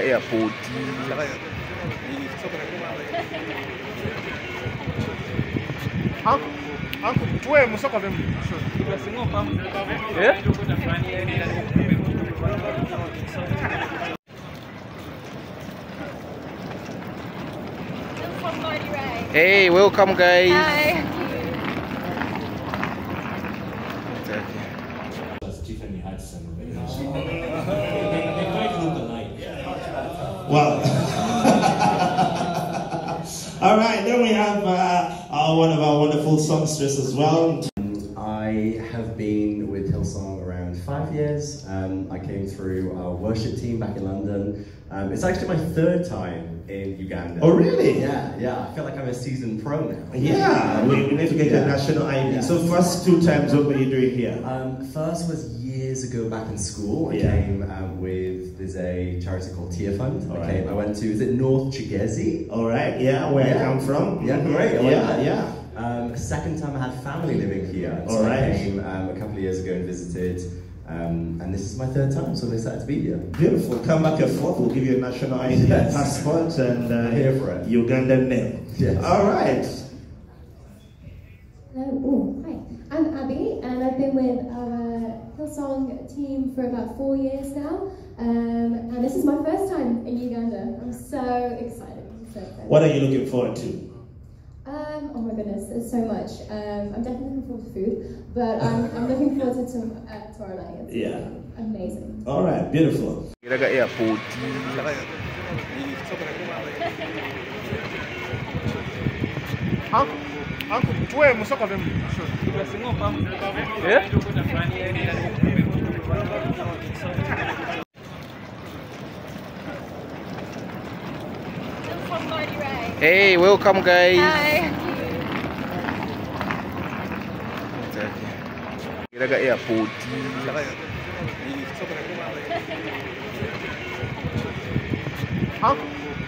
airport. Tuwe hey welcome guys. Hi. Tiffany Hudson. They quite look alike. Well, all right, then we have uh, one of our wonderful songstress as well. I have been with Hillsong around five years. Um, I came through our worship team back in London. Um, it's actually my third time in Uganda. Oh, really? Yeah, yeah. I feel like I'm a seasoned pro now. Yeah, we, we need to get Yeah. national ID. Yeah. So, first two times, what were you doing here? Um, first was years ago back in school. I Yeah. came um, with there's a charity called Tear Fund. All I right. came. I went to is it North Kigezi? All right, yeah, where I Yeah. come from. Yeah, great. I like Yeah, yeah. Um, second time I had family living here. So All I came um, a couple of years ago and visited. Um, and this is my third time, so I'm excited to be here. Beautiful. Come back and forth. We'll give you a national ID, Yes. passport, and uh, Here for it. Ugandan name. Yes. All right. Hello, oh, hi. I'm Abby, and I've been with our Hillsong team for about four years now. Um, and this is my first time in Uganda. I'm so excited. I'm so excited. What are you looking forward to? Um, oh my goodness, there's so much. Um, I'm definitely looking forward to food, but I'm, I'm looking forward to, to uh, tomorrow night. It's Yeah. amazing. All right, beautiful. daga airport Uncle, uncle, tuwe musoko vemu. Eh? from Mighty Ray. hey welcome guys Hi. daga airport Uncle,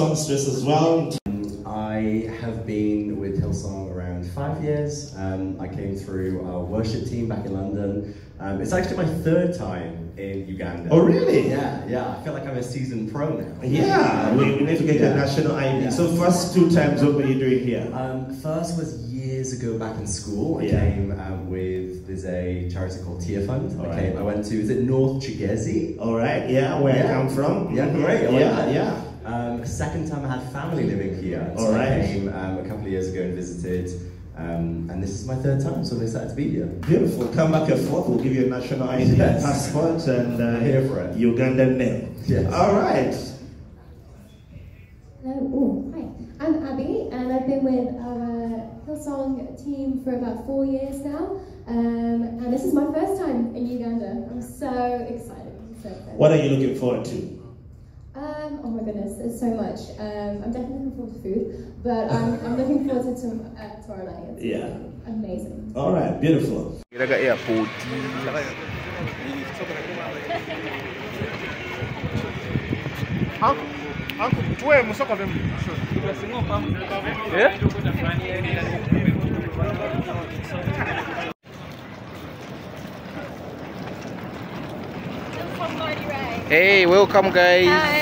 as well. I have been with Hillsong around five years. Um, I came through our worship team back in London. Um, it's actually my third time in Uganda. Oh, really? Yeah, yeah. I feel like I'm a seasoned pro now. Yeah, we, we need to get Yeah. national ID. Yeah. So, first two times, what were you doing here? Um, first was years ago back in school. I Yeah. came um, with there's a charity called Tear Fund. All I right. came. I went to is it North Kigezi? All right, yeah, where I Yeah. come from. Yeah, great. I yeah, yeah. Um, second time I had family living here. So All I came um, a couple of years ago and visited. Um, and this is my third time, so I'm excited to be here. Beautiful. Come back and forth. We'll give you a national ID, Yes. passport, and uh, Here for it. Ugandan name. Yes. All right. Hello, oh, hi. I'm Abby, and I've been with our Hillsong team for about four years now. Um, and this is my first time in Uganda. I'm so excited. I'm so excited. What are you looking forward to? Um, oh my goodness, there's so much. Um, I'm definitely looking forward to food, but I'm, I'm looking forward to, to uh, tomorrow night. It's Yeah. amazing. All right, beautiful. daga airport Uncle, uncle, tuwe musoko vemu. Eh? from hey welcome guys Hi.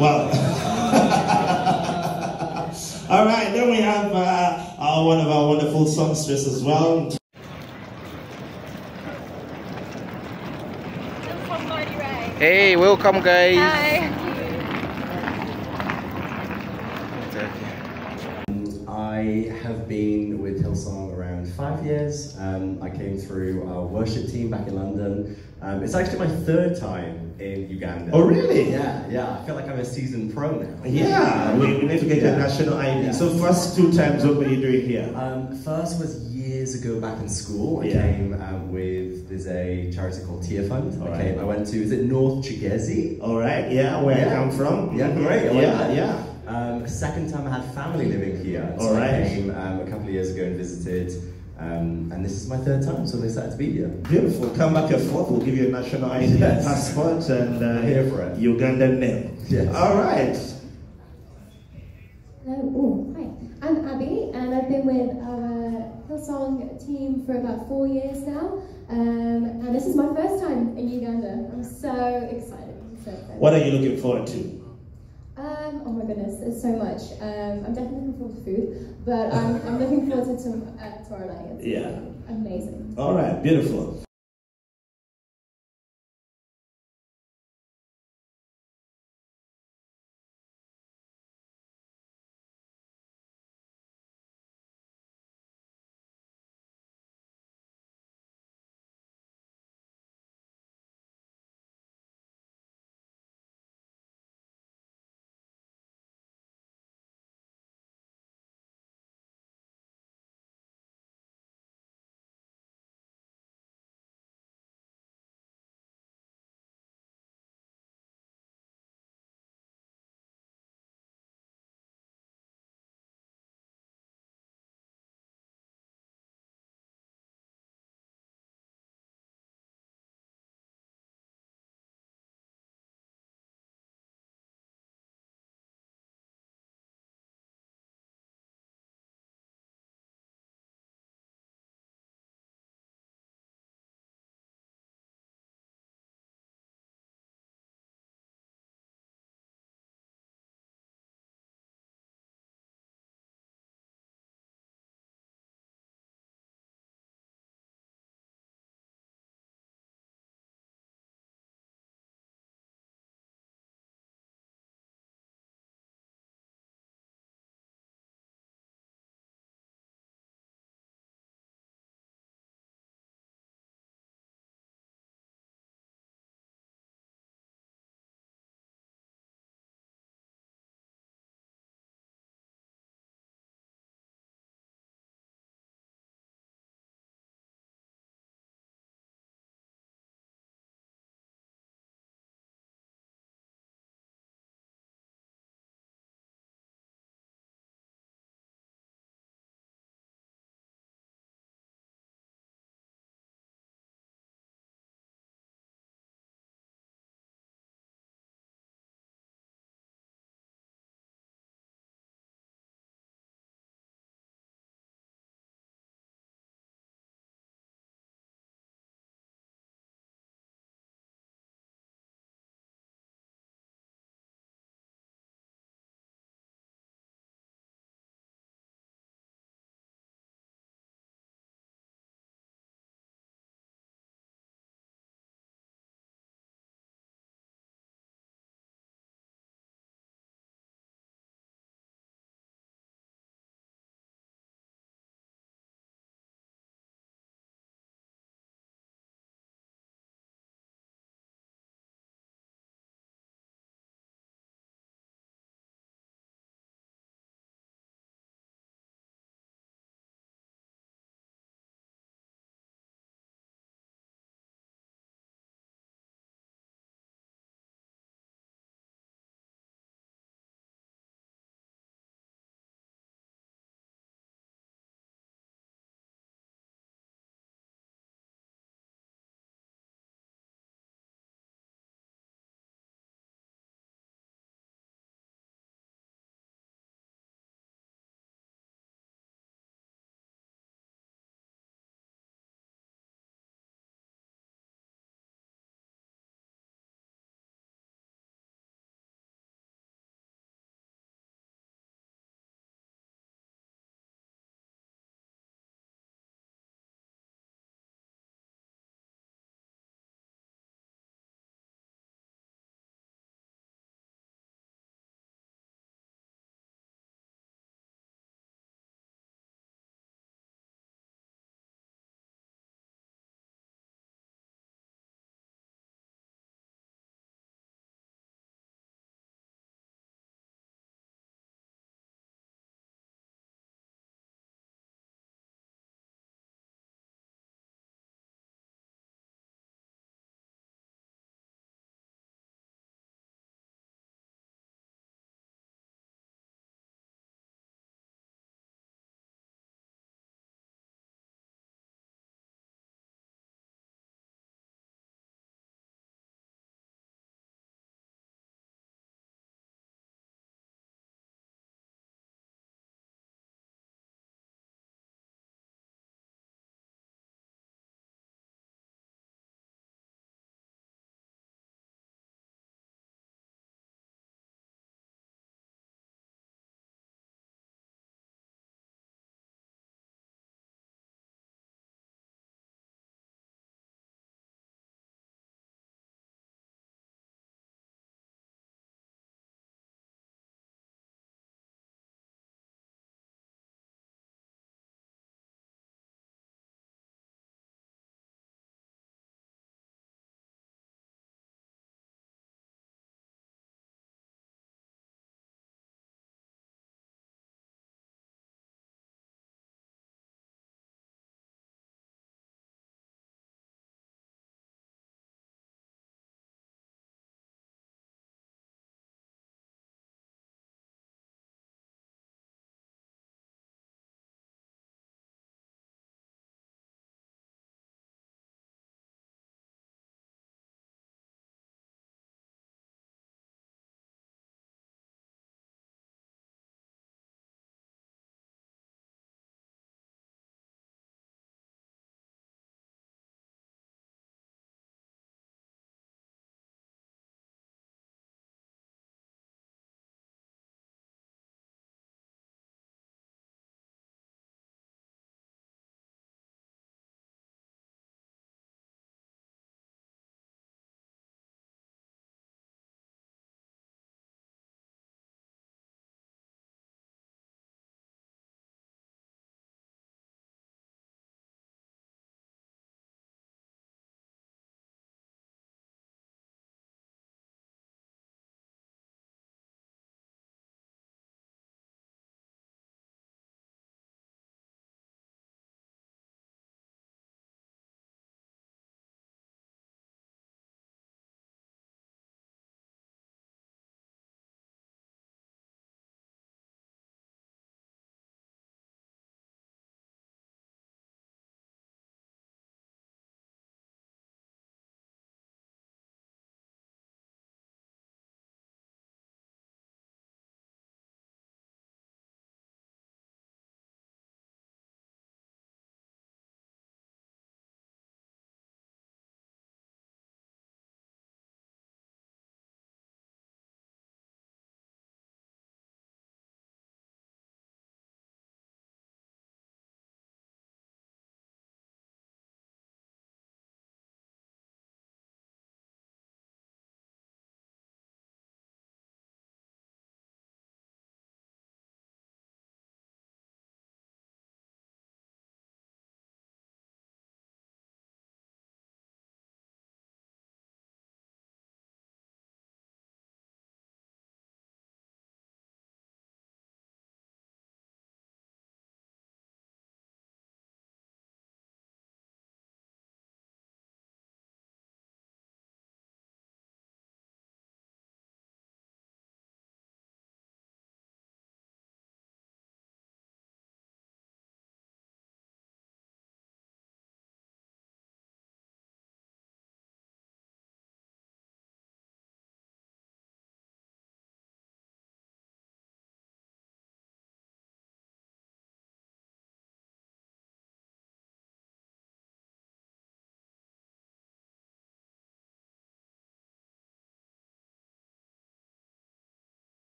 Well, all right, then we have uh, uh, one of our wonderful songsters as well. from Mighty Ray. hey welcome guys Hi. I have been with Hillsong around five years. Um, I came through our worship team back in London. Um, it's actually my third time in Uganda. Oh, really? Yeah, yeah. I feel like I'm a seasoned pro now. Yeah, we, we need to get your national ID. Yeah. So first two times, what were you doing here? Um, first was years ago back in school. I Yeah. came um, with there's a charity called Tear Fund. All I right. came. I went to is it North Kigezi? All right, yeah, where I come from. Yeah, Mhm. great. Yeah, yeah. Um, second time I had family living here. So All I came um, a couple of years ago and visited. Um, and this is my third time, so I'm excited to be here. Beautiful. Come back your fourth. We'll give you a national ID, Yes. passport, and uh, Here for it. Ugandan name. Yes. All right. Hello. Oh, hi. I'm Abby, and I've been with our Hillsong team for about four years now. Um, and this is my first time in Uganda. I'm so excited. I'm so excited. What are you looking forward to? Um, oh my goodness, there's so much. Um, I'm definitely looking forward to food, but I'm, I'm looking forward to, tom- uh, tomorrow night. It's Yeah. amazing. All right, beautiful.